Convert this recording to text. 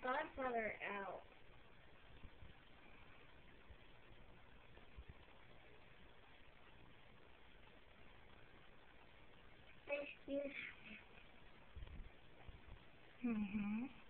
godfather out. Excuse Mm-hmm.